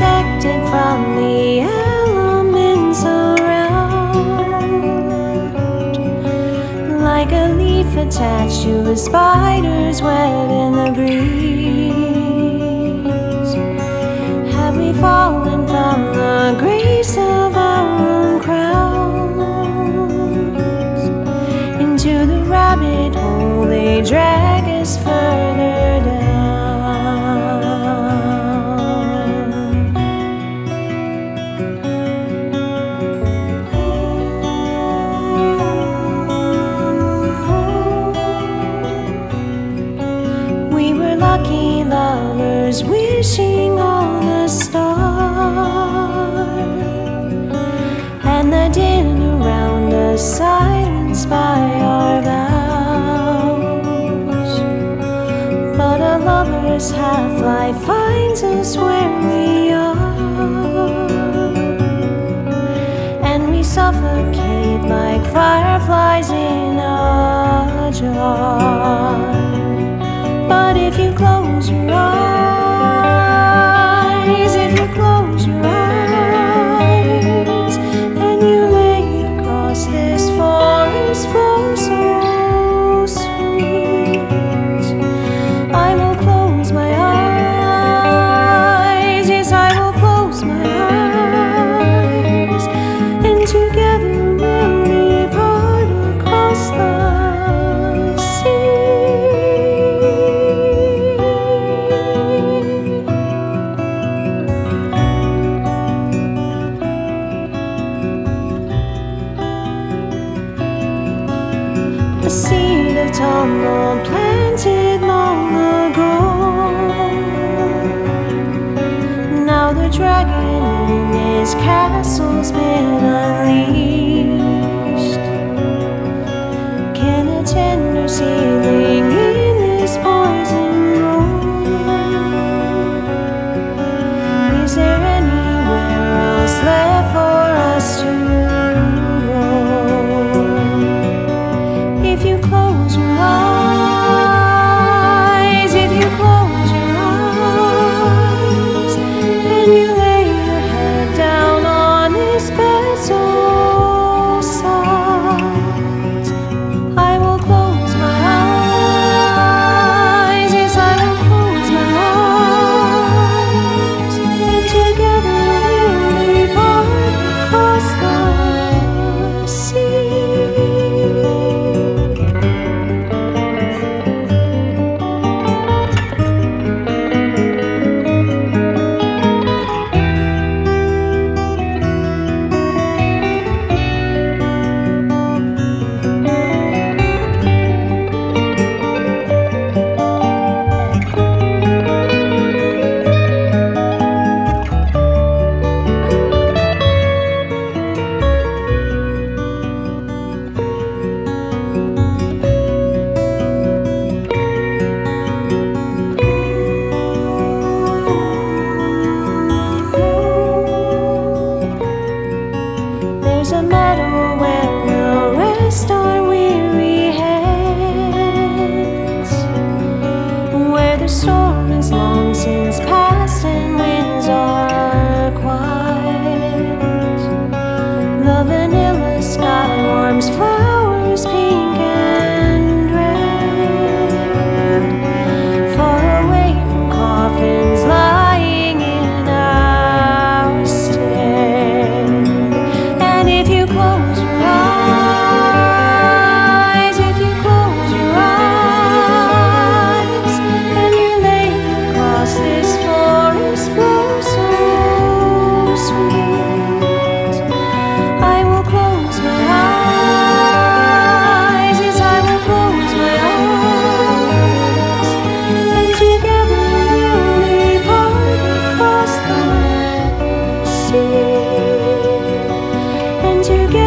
unprotected from the elements around, like a leaf attached to a spider's web in the breeze. Have we fallen from the grace of our own crowns into the rabbit hole they drag us further wishing on a star, and the din around us silenced by our vows. But a lover's half life finds us where we are, and we suffocate like fireflies in a jar. But if you close your eyes, seed of tumble planted long ago. Now the dragon in his castle's been unleashed. Can a tender seedling was wrong. storm is long. soul and you.